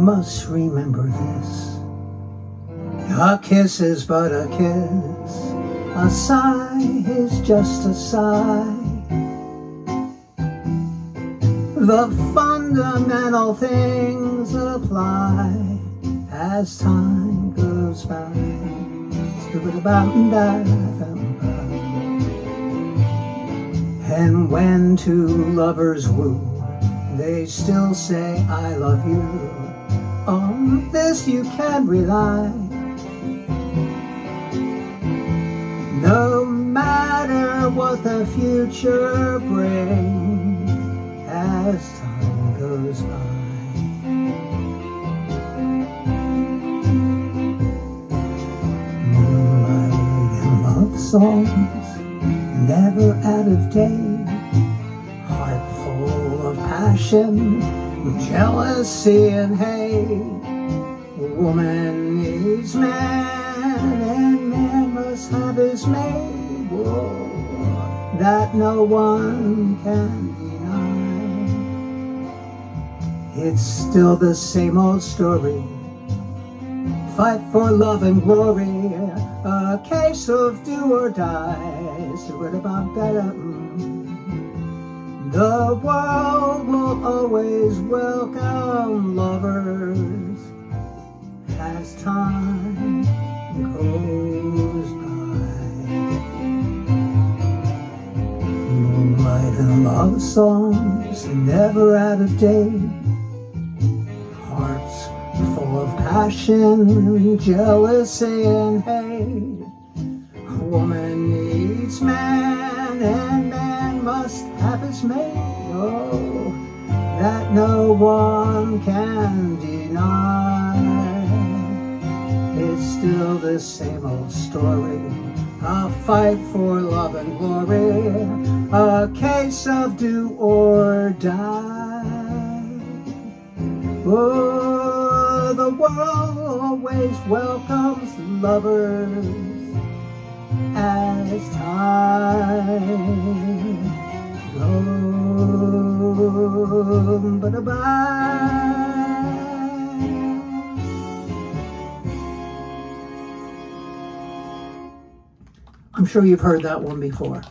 must remember this. A kiss is but a kiss, a sigh is just a sigh. The fundamental things apply as time goes by. Stupid about and And when two lovers woo, they still say, I love you. On this you can rely. No matter what the future brings as time goes by. Moonlight and love songs, never out of date Heart full of passion, jealousy and hate. Woman needs man, and man must have his mate. That no one can deny. It's still the same old story. Fight for love and glory, a case of do or die. So what about better? Mm. The world always welcome lovers as time goes by. Moonlight and love songs never out of date. Hearts full of passion, jealousy and hate. Woman needs man and man must have his mate. That no one can deny. It's still the same old story. A fight for love and glory. A case of do or die. Oh, the world always welcomes lovers as I'm sure you've heard that one before.